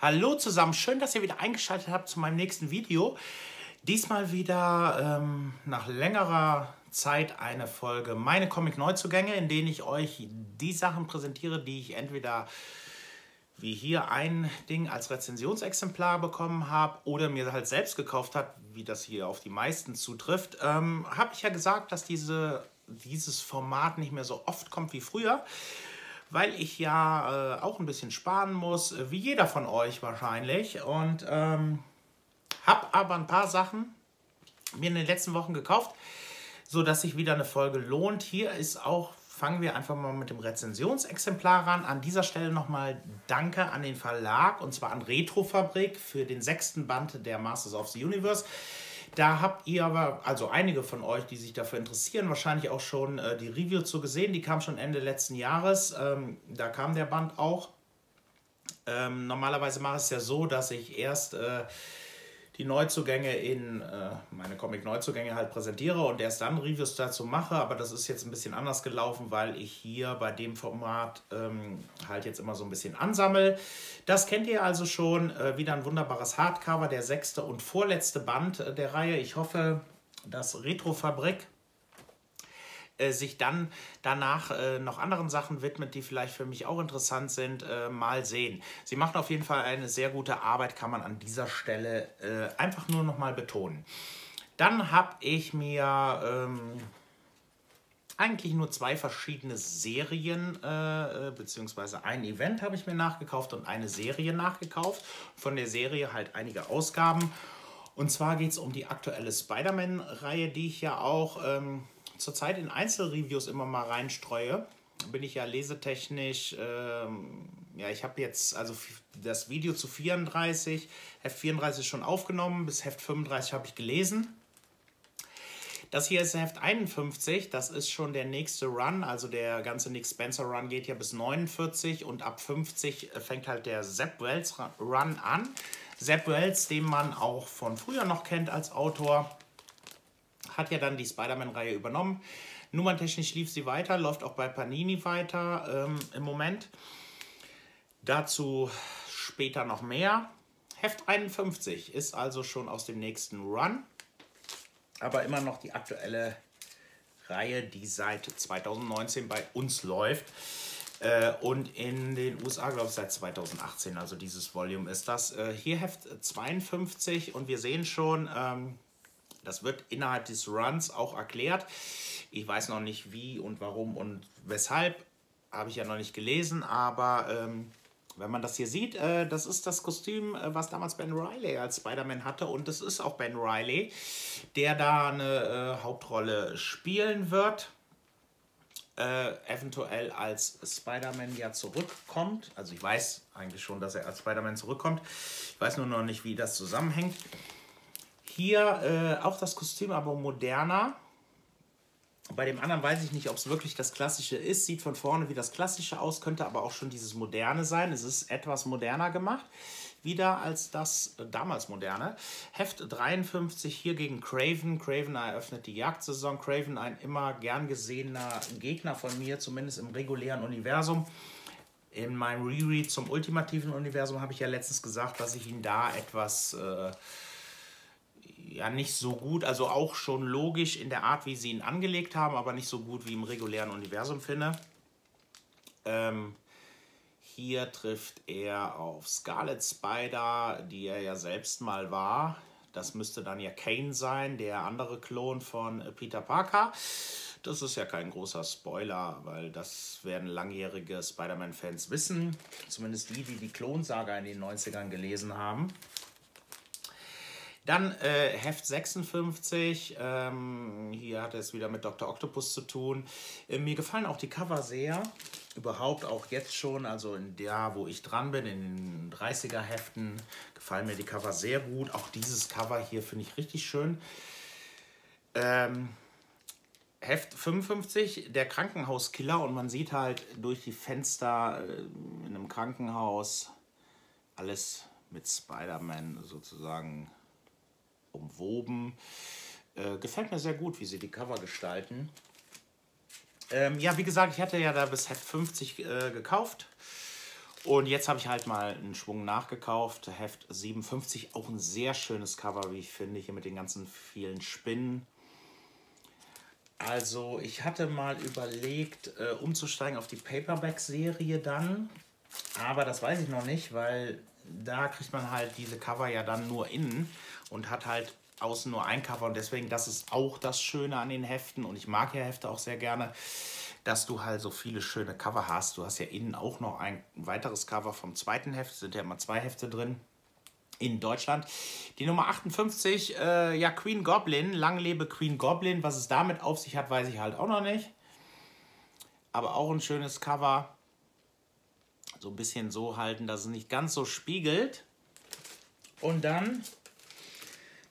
Hallo zusammen, schön, dass ihr wieder eingeschaltet habt zu meinem nächsten Video. Diesmal wieder ähm, nach längerer Zeit eine Folge Meine Comic-Neuzugänge, in denen ich euch die Sachen präsentiere, die ich entweder wie hier ein Ding als Rezensionsexemplar bekommen habe oder mir halt selbst gekauft habe, wie das hier auf die meisten zutrifft, ähm, habe ich ja gesagt, dass diese, dieses Format nicht mehr so oft kommt wie früher weil ich ja äh, auch ein bisschen sparen muss, äh, wie jeder von euch wahrscheinlich. Und ähm, habe aber ein paar Sachen mir in den letzten Wochen gekauft, sodass sich wieder eine Folge lohnt. Hier ist auch, fangen wir einfach mal mit dem Rezensionsexemplar an. An dieser Stelle nochmal Danke an den Verlag und zwar an Retrofabrik für den sechsten Band der Masters of the Universe. Da habt ihr aber, also einige von euch, die sich dafür interessieren, wahrscheinlich auch schon äh, die Review zu gesehen. Die kam schon Ende letzten Jahres. Ähm, da kam der Band auch. Ähm, normalerweise mache ich es ja so, dass ich erst äh, die Neuzugänge in äh, meine Comic-Neuzugänge halt präsentiere und erst dann Reviews dazu mache. Aber das ist jetzt ein bisschen anders gelaufen, weil ich hier bei dem Format ähm, halt jetzt immer so ein bisschen ansammle. Das kennt ihr also schon. Äh, wieder ein wunderbares Hardcover, der sechste und vorletzte Band äh, der Reihe. Ich hoffe, dass Retrofabrik äh, sich dann danach äh, noch anderen Sachen widmet, die vielleicht für mich auch interessant sind, äh, mal sehen. Sie machen auf jeden Fall eine sehr gute Arbeit, kann man an dieser Stelle äh, einfach nur noch mal betonen. Dann habe ich mir ähm, eigentlich nur zwei verschiedene Serien, äh, beziehungsweise ein Event habe ich mir nachgekauft und eine Serie nachgekauft. Von der Serie halt einige Ausgaben. Und zwar geht es um die aktuelle Spider-Man-Reihe, die ich ja auch... Ähm, zurzeit in Einzelreviews immer mal reinstreue. Bin ich ja lesetechnisch, ähm, ja, ich habe jetzt also das Video zu 34, Heft 34 schon aufgenommen, bis Heft 35 habe ich gelesen. Das hier ist Heft 51, das ist schon der nächste Run, also der ganze Nick Spencer Run geht ja bis 49 und ab 50 fängt halt der Zap Wells Run an. Zap Wells, den man auch von früher noch kennt als Autor, hat ja dann die Spider-Man-Reihe übernommen. Nummerntechnisch lief sie weiter, läuft auch bei Panini weiter ähm, im Moment. Dazu später noch mehr. Heft 51 ist also schon aus dem nächsten Run, aber immer noch die aktuelle Reihe, die seit 2019 bei uns läuft. Äh, und in den USA, glaube ich, seit 2018, also dieses Volume ist das. Äh, hier Heft 52 und wir sehen schon, ähm, das wird innerhalb des Runs auch erklärt. Ich weiß noch nicht wie und warum und weshalb, habe ich ja noch nicht gelesen, aber ähm, wenn man das hier sieht, äh, das ist das Kostüm, äh, was damals Ben Riley als Spider-Man hatte und das ist auch Ben Riley, der da eine äh, Hauptrolle spielen wird. Äh, eventuell als Spider-Man ja zurückkommt. Also ich weiß eigentlich schon, dass er als Spider-Man zurückkommt. Ich weiß nur noch nicht, wie das zusammenhängt. Hier äh, auch das Kostüm, aber moderner. Bei dem anderen weiß ich nicht, ob es wirklich das Klassische ist. Sieht von vorne wie das Klassische aus, könnte aber auch schon dieses Moderne sein. Es ist etwas moderner gemacht, wieder als das äh, damals Moderne. Heft 53 hier gegen Craven. Craven eröffnet die Jagdsaison. Craven ein immer gern gesehener Gegner von mir, zumindest im regulären Universum. In meinem Reread zum ultimativen Universum habe ich ja letztens gesagt, dass ich ihn da etwas... Äh, ja nicht so gut, also auch schon logisch in der Art, wie sie ihn angelegt haben, aber nicht so gut wie im regulären Universum finde. Ähm, hier trifft er auf Scarlet Spider, die er ja selbst mal war. Das müsste dann ja Kane sein, der andere Klon von Peter Parker. Das ist ja kein großer Spoiler, weil das werden langjährige Spider-Man-Fans wissen. Zumindest die, die die Klonsaga in den 90ern gelesen haben. Dann äh, Heft 56. Ähm, hier hat es wieder mit Dr. Octopus zu tun. Äh, mir gefallen auch die Cover sehr. Überhaupt auch jetzt schon, also in der, wo ich dran bin, in den 30er Heften, gefallen mir die Cover sehr gut. Auch dieses Cover hier finde ich richtig schön. Ähm, Heft 55, der Krankenhauskiller. Und man sieht halt durch die Fenster äh, in einem Krankenhaus alles mit Spider-Man sozusagen umwoben. Äh, gefällt mir sehr gut, wie sie die Cover gestalten. Ähm, ja, wie gesagt, ich hatte ja da bis Heft 50 äh, gekauft. Und jetzt habe ich halt mal einen Schwung nachgekauft. Heft 57, auch ein sehr schönes Cover, wie ich finde, hier mit den ganzen vielen Spinnen. Also ich hatte mal überlegt, äh, umzusteigen auf die Paperback-Serie dann. Aber das weiß ich noch nicht, weil da kriegt man halt diese Cover ja dann nur innen und hat halt außen nur ein Cover. Und deswegen, das ist auch das Schöne an den Heften. Und ich mag ja Hefte auch sehr gerne dass du halt so viele schöne Cover hast. Du hast ja innen auch noch ein weiteres Cover vom zweiten Heft, es sind ja immer zwei Hefte drin in Deutschland. Die Nummer 58, äh, ja, Queen Goblin, lang lebe Queen Goblin. Was es damit auf sich hat, weiß ich halt auch noch nicht. Aber auch ein schönes Cover. So ein bisschen so halten, dass es nicht ganz so spiegelt. Und dann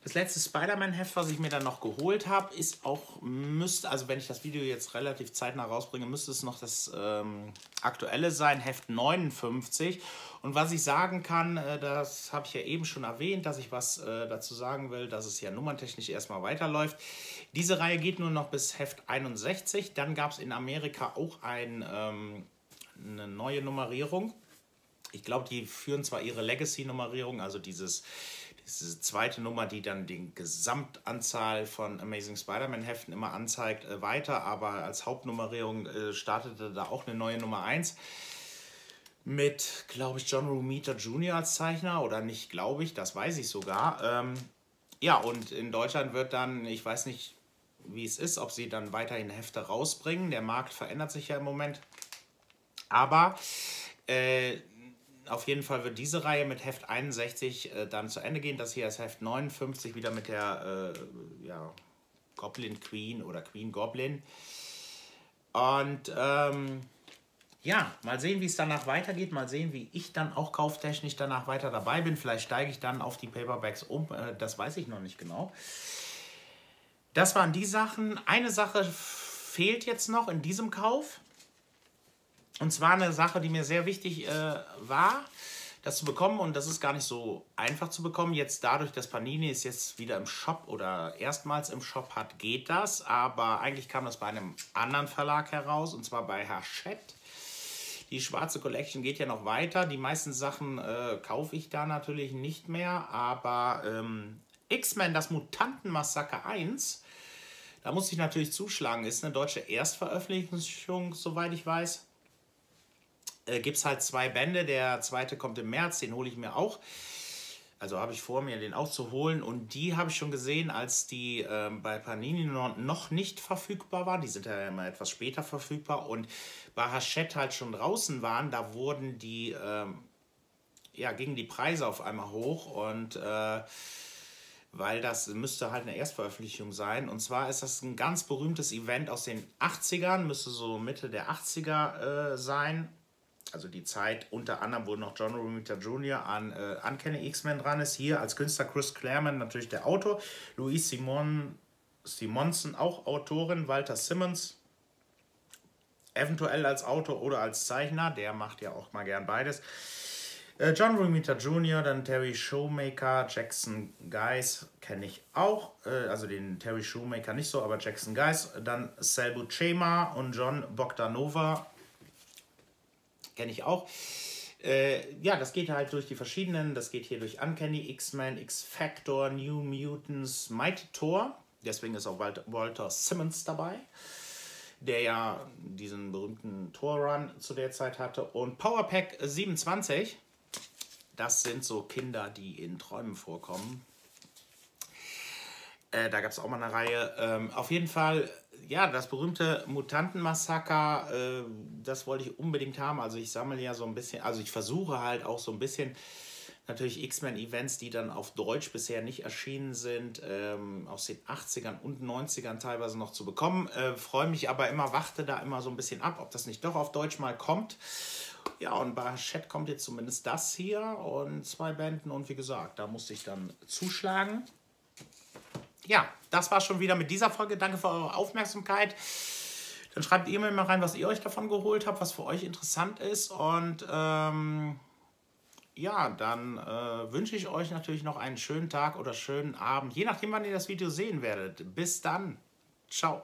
das letzte Spider-Man-Heft, was ich mir dann noch geholt habe, ist auch, müsste, also wenn ich das Video jetzt relativ zeitnah rausbringe, müsste es noch das ähm, aktuelle sein, Heft 59. Und was ich sagen kann, äh, das habe ich ja eben schon erwähnt, dass ich was äh, dazu sagen will, dass es ja nummerntechnisch erstmal weiterläuft. Diese Reihe geht nur noch bis Heft 61. Dann gab es in Amerika auch ein, ähm, neue Nummerierung. Ich glaube, die führen zwar ihre Legacy-Nummerierung, also dieses diese zweite Nummer, die dann die Gesamtanzahl von Amazing Spider-Man Heften immer anzeigt, äh, weiter. Aber als Hauptnummerierung äh, startete da auch eine neue Nummer 1 mit, glaube ich, John Romita Jr. als Zeichner oder nicht, glaube ich, das weiß ich sogar. Ähm, ja, und in Deutschland wird dann, ich weiß nicht, wie es ist, ob sie dann weiterhin Hefte rausbringen. Der Markt verändert sich ja im Moment. Aber äh, auf jeden Fall wird diese Reihe mit Heft 61 äh, dann zu Ende gehen. Das hier ist Heft 59 wieder mit der äh, ja, Goblin Queen oder Queen Goblin. Und ähm, ja, mal sehen, wie es danach weitergeht. Mal sehen, wie ich dann auch kauftechnisch danach weiter dabei bin. Vielleicht steige ich dann auf die Paperbacks um. Äh, das weiß ich noch nicht genau. Das waren die Sachen. Eine Sache fehlt jetzt noch in diesem Kauf. Und zwar eine Sache, die mir sehr wichtig äh, war, das zu bekommen. Und das ist gar nicht so einfach zu bekommen. Jetzt dadurch, dass Panini es jetzt wieder im Shop oder erstmals im Shop hat, geht das. Aber eigentlich kam das bei einem anderen Verlag heraus, und zwar bei Hachette. Die schwarze Collection geht ja noch weiter. Die meisten Sachen äh, kaufe ich da natürlich nicht mehr. Aber ähm, X-Men, das Mutantenmassaker 1, da muss ich natürlich zuschlagen. Ist eine deutsche Erstveröffentlichung, soweit ich weiß äh, gibt es halt zwei Bände. Der zweite kommt im März, den hole ich mir auch. Also habe ich vor mir, den auch zu holen. Und die habe ich schon gesehen, als die äh, bei Panini noch nicht verfügbar waren. Die sind ja immer etwas später verfügbar. Und bei Hachette halt schon draußen waren, da wurden die, äh, ja, gingen die Preise auf einmal hoch. Und äh, weil das müsste halt eine Erstveröffentlichung sein. Und zwar ist das ein ganz berühmtes Event aus den 80ern, müsste so Mitte der 80er äh, sein also die Zeit unter anderem, wo noch John Romita Jr. an äh, Uncanny X-Men dran ist. Hier als Künstler Chris Claremont natürlich der Autor, Louise Simon, Simonson auch Autorin, Walter Simmons eventuell als Autor oder als Zeichner, der macht ja auch mal gern beides. Äh, John Romita Jr., dann Terry Showmaker, Jackson Guys kenne ich auch, äh, also den Terry Showmaker nicht so, aber Jackson Guys, dann Selbu Chema und John Bogdanova kenne ich auch. Äh, ja, das geht halt durch die verschiedenen, das geht hier durch Uncanny, X-Men, X-Factor, New Mutants, Mighty Thor. Deswegen ist auch Walter Simmons dabei, der ja diesen berühmten Thor-Run zu der Zeit hatte. Und Powerpack 27, das sind so Kinder, die in Träumen vorkommen. Äh, da gab es auch mal eine Reihe. Ähm, auf jeden Fall ja, das berühmte Mutantenmassaker, äh, das wollte ich unbedingt haben. Also ich sammle ja so ein bisschen, also ich versuche halt auch so ein bisschen natürlich X-Men-Events, die dann auf Deutsch bisher nicht erschienen sind, ähm, aus den 80ern und 90ern teilweise noch zu bekommen. Äh, Freue mich aber immer, warte da immer so ein bisschen ab, ob das nicht doch auf Deutsch mal kommt. Ja, und bei Chat kommt jetzt zumindest das hier und zwei Bänden und wie gesagt, da musste ich dann zuschlagen ja, das war schon wieder mit dieser Folge. Danke für eure Aufmerksamkeit. Dann schreibt ihr mir mal rein, was ihr euch davon geholt habt, was für euch interessant ist. Und ähm, ja, dann äh, wünsche ich euch natürlich noch einen schönen Tag oder schönen Abend, je nachdem, wann ihr das Video sehen werdet. Bis dann. Ciao.